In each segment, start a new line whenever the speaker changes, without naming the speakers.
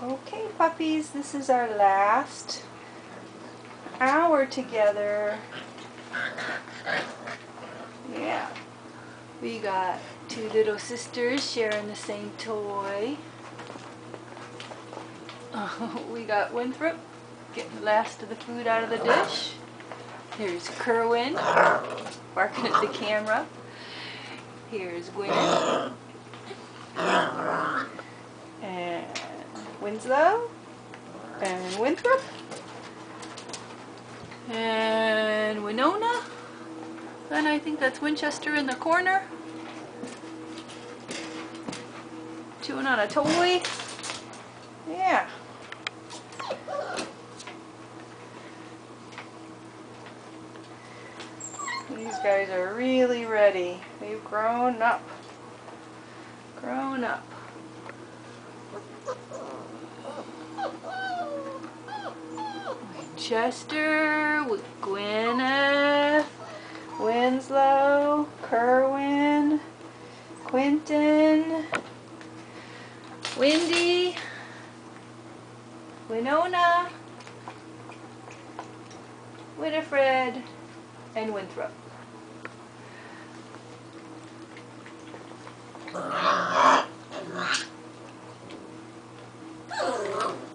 Okay, puppies, this is our last hour together. Yeah. We got two little sisters sharing the same toy. we got Winthrop getting the last of the food out of the dish. Here's Kerwin barking at the camera. Here's Gwyneth. And Winslow. And Winthrop. And Winona. And I think that's Winchester in the corner. Chewing on a toy. Yeah. These guys are really ready. They've grown up. Grown up. Winchester with Gwyneth, Winslow, Kerwin, Quentin, Wendy, Winona, Winifred, and Winthrop.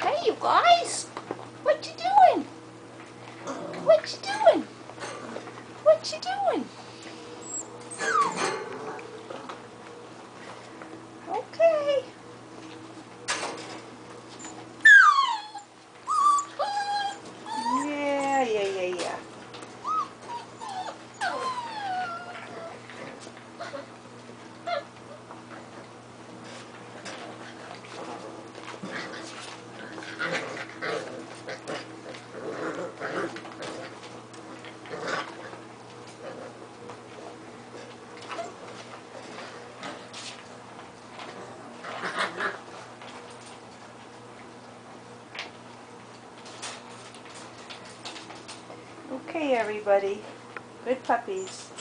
Hey, you guys! What you doing? What you doing? What you doing? Okay. Yeah, yeah, yeah, yeah. Okay, everybody. Good puppies.